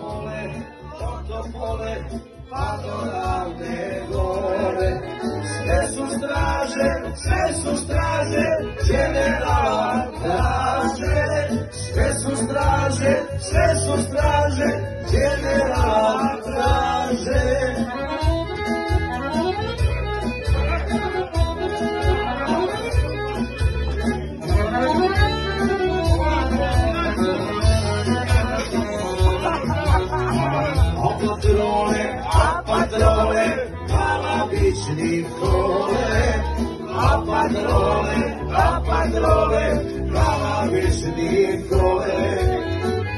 pole, od to pole, pa do gore. Sve su sve su generala. Sve su straže, sve su straže, generala traže. Palavični kole. A patrole, a patrole, palavični kole.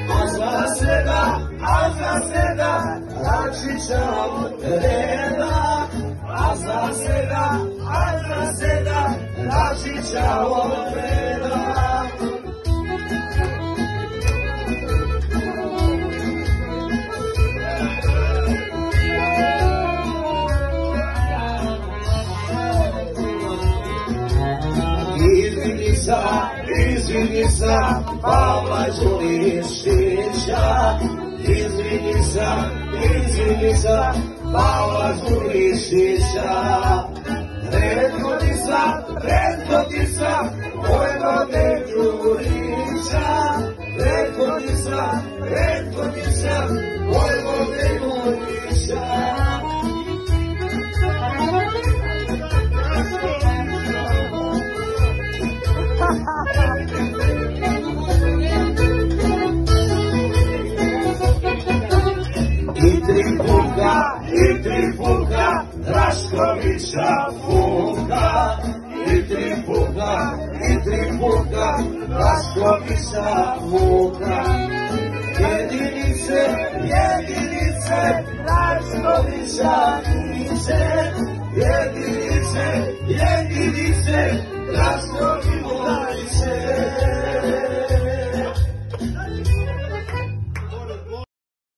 A za seda, a za seda, Račića od reda. A za seda, a za seda, Račića od reda. Izvinica, izvinica, Pavla Đurišića. Izvinica, izvinica, Pavla Đurišića. Prethodnica, prethodnica, Vojvode Đurića. Prethodnica, prethodnica, τρυπούκα, η τρυπούκα, λασκοβίτσα φούκα. Η τρυπούκα, η τρυπούκα, λασκοβίτσα φούκα. Και την ύψε, και την ύψε, λασκοβίτσα